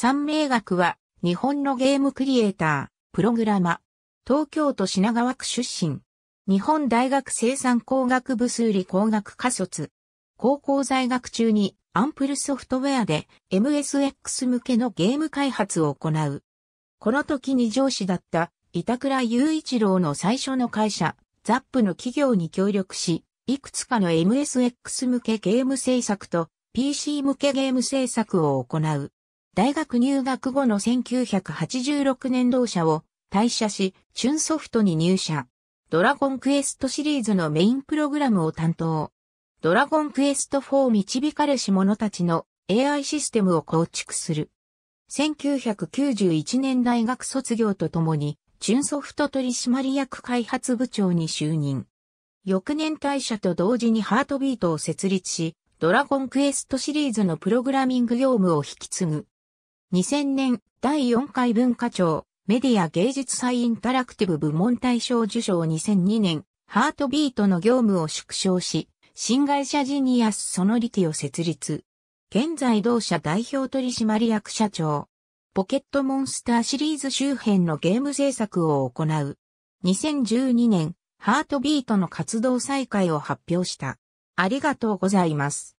三名学は日本のゲームクリエイター、プログラマ。東京都品川区出身。日本大学生産工学部数理工学科卒。高校在学中にアンプルソフトウェアで MSX 向けのゲーム開発を行う。この時に上司だった板倉雄一郎の最初の会社、ザップの企業に協力し、いくつかの MSX 向けゲーム制作と PC 向けゲーム制作を行う。大学入学後の1986年同社を退社し、チュンソフトに入社。ドラゴンクエストシリーズのメインプログラムを担当。ドラゴンクエスト4導かれし者たちの AI システムを構築する。1991年大学卒業とともに、チュンソフト取締役開発部長に就任。翌年退社と同時にハートビートを設立し、ドラゴンクエストシリーズのプログラミング業務を引き継ぐ。2000年第4回文化庁メディア芸術祭インタラクティブ部門大賞受賞2002年ハートビートの業務を縮小し、新会社ジニアスソノリティを設立。現在同社代表取締役社長。ポケットモンスターシリーズ周辺のゲーム制作を行う。2012年、ハートビートの活動再開を発表した。ありがとうございます。